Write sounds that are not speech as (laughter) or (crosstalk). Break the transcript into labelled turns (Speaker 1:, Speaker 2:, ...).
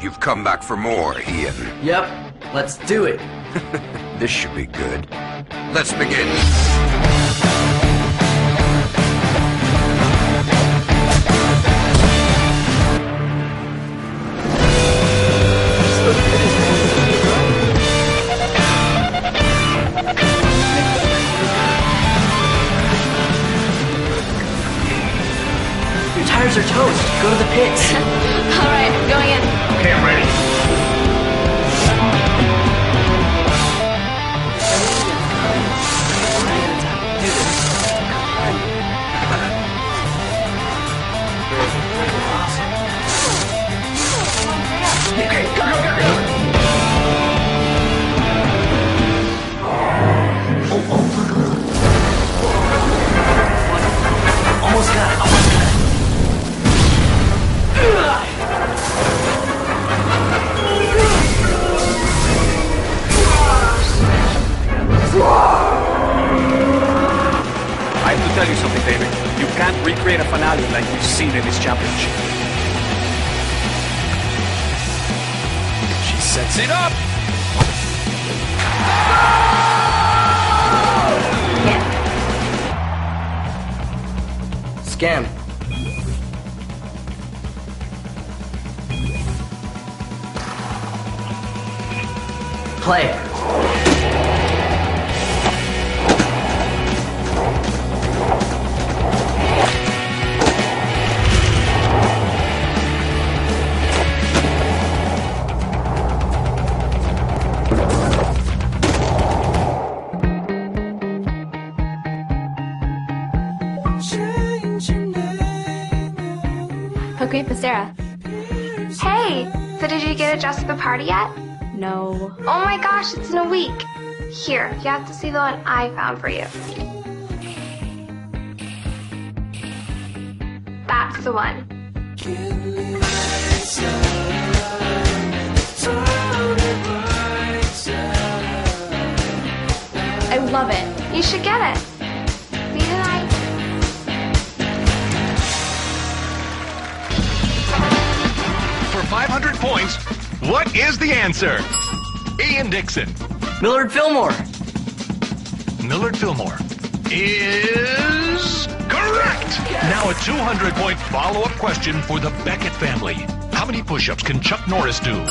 Speaker 1: you've come back for more, Ian.
Speaker 2: Yep, let's do it. (laughs)
Speaker 1: This should be good. Let's begin.
Speaker 2: Your tires are toast. Go to the pits. (laughs) Almost got it. Almost got it.
Speaker 3: I have to tell you something, David. You can't recreate a finale like we've seen in this championship. Sets it up.
Speaker 2: Scam. Play.
Speaker 4: Okay, Sarah.
Speaker 5: Hey, so did you get a dress for the party yet?
Speaker 4: No.
Speaker 5: Oh my gosh, it's in a week. Here, you have to see the one I found for you. That's the one.
Speaker 4: I love it.
Speaker 5: You should get it.
Speaker 6: Points, what is the answer? Ian Dixon.
Speaker 2: Millard Fillmore.
Speaker 6: Millard Fillmore is correct. Now a 200 point follow up question for the Beckett family. How many push ups can Chuck Norris do?